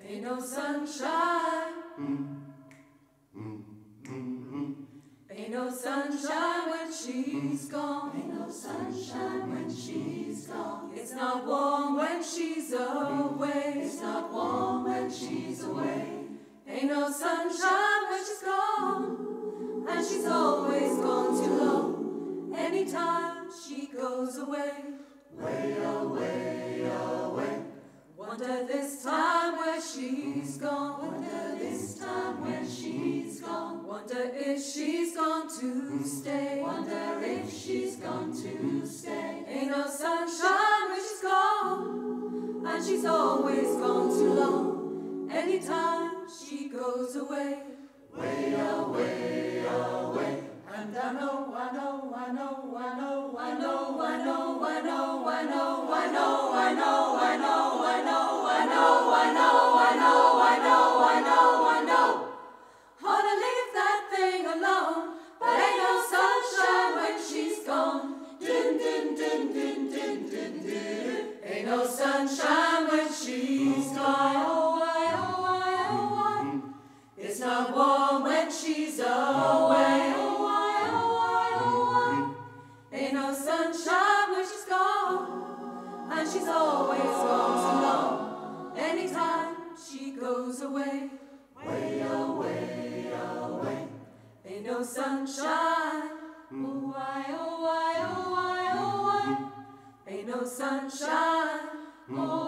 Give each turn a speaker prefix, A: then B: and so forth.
A: Ain't no sunshine. Ain't no sunshine when she's gone. Ain't no sunshine when she's gone. Ain't no sunshine when she's gone. And she's always gone too long. Anytime she goes away. Way away, away. Wonder this time where she's gone. Wonder this time when she's gone. Wonder if she's gone to stay. Wonder if she's gone to stay. Ain't no sunshine when she's gone. And she's always gone too long. Anytime she goes away. Way away, away. And I know, I know, I know, I know, I know, I know, I know, I know, I know, I know, I know, I know, I know, I know, I know, I know, I know, I know. To leave that thing alone, but ain't no sunshine when she's gone. Din din din din din din din. Ain't no sunshine sunshine. Oh why, oh why, oh why, oh why? Ain't no sunshine. Oh